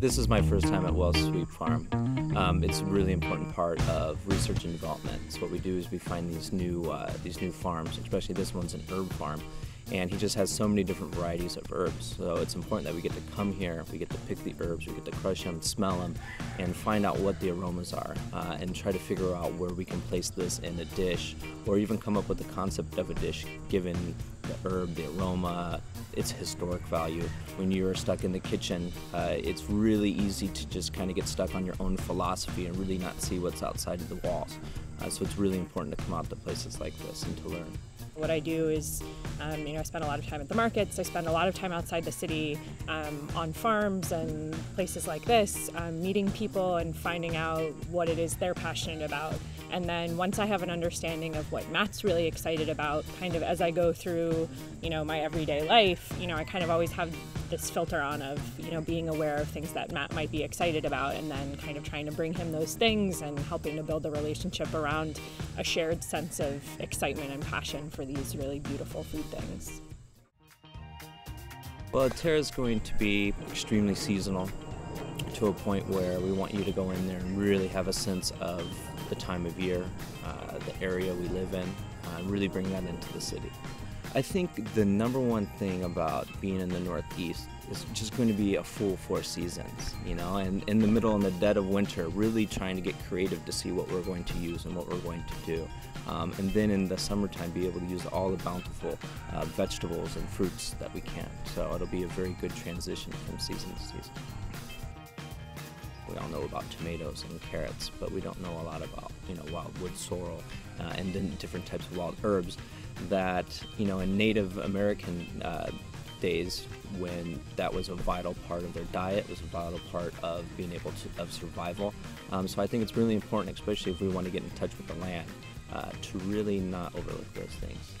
This is my first time at Wells Sweet Farm. Um, it's a really important part of research and development. So what we do is we find these new uh, these new farms, especially this one's an herb farm, and he just has so many different varieties of herbs. So it's important that we get to come here, we get to pick the herbs, we get to crush them, smell them, and find out what the aromas are, uh, and try to figure out where we can place this in a dish, or even come up with the concept of a dish given the herb, the aroma, its historic value. When you're stuck in the kitchen, uh, it's really easy to just kind of get stuck on your own philosophy and really not see what's outside of the walls. Uh, so it's really important to come out to places like this and to learn. What I do is, um, you know, I spend a lot of time at the markets. I spend a lot of time outside the city um, on farms and places like this, um, meeting people and finding out what it is they're passionate about. And then once I have an understanding of what Matt's really excited about, kind of as I go through, you know, my everyday life, you know, I kind of always have this filter on of, you know, being aware of things that Matt might be excited about and then kind of trying to bring him those things and helping to build a relationship around a shared sense of excitement and passion for these really beautiful food things. Well, Atera is going to be extremely seasonal to a point where we want you to go in there and really have a sense of the time of year, uh, the area we live in, uh, and really bring that into the city. I think the number one thing about being in the Northeast is just going to be a full four seasons, you know, and in the middle, in the dead of winter, really trying to get creative to see what we're going to use and what we're going to do. Um, and then in the summertime, be able to use all the bountiful uh, vegetables and fruits that we can. So it'll be a very good transition from season to season. We all know about tomatoes and carrots, but we don't know a lot about, you know, wildwood sorrel uh, and then different types of wild herbs that, you know, in Native American uh, days when that was a vital part of their diet, was a vital part of being able to, of survival. Um, so I think it's really important, especially if we want to get in touch with the land, uh, to really not overlook those things.